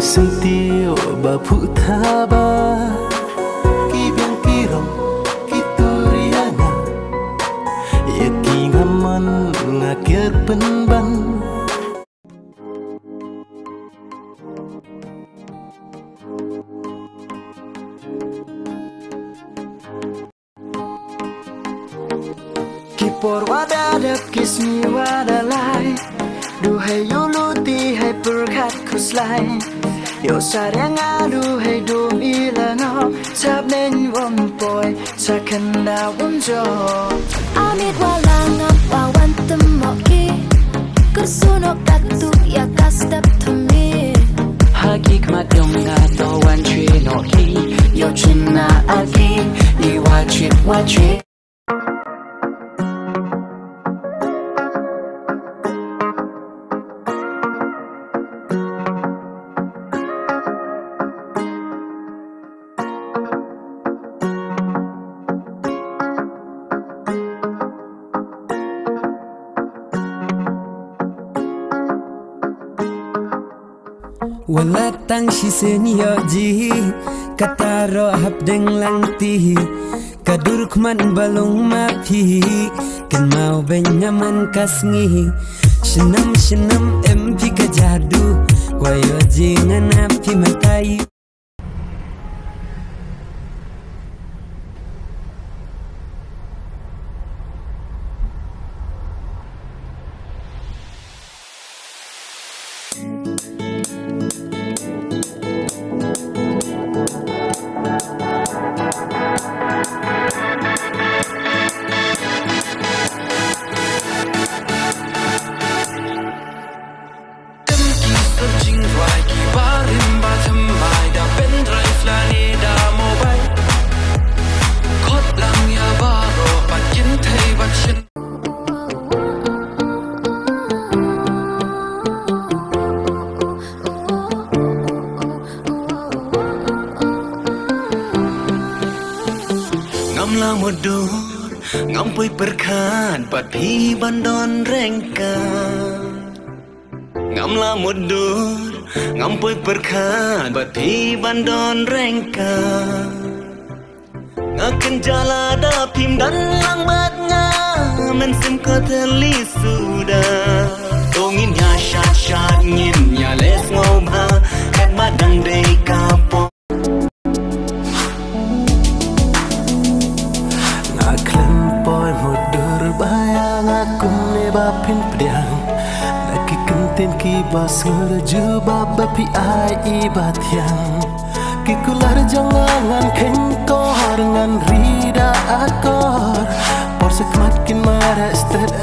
sentio ba ba ki biang kirom ki turianga ya ki ngaman ngakir penban. Kipor wadadap kismi wadalai. Duhai yuluti hai perkat kuslai io sarang adu hei du ilano sab nen wom poi sakanda wom jo amit walang apa wantam moki kursuno katu ya kastap tumi hakik mat yong na to wan chi no ki yo chin na aki ni wa chi wa chi Walatang si senyo ji. Kataro hap deng lang ti. Kaduruk man balong mapi Kan mau benyaman kasngi Senam senam empi kajadu Ngamla mudur Ngampui perkan Pat pi bandon rengkan. Ngamla mudur Ngampui perkan Pat pi bandon rengkan. Ngaken jala da pim dan Mensim ko teli sudah. Tongin nebapin pedang Laki kentin ki bas ngereju babapi ai ibat yang. Kikular jangan kengkor ngan rida akor. Por sekmat kin mara sted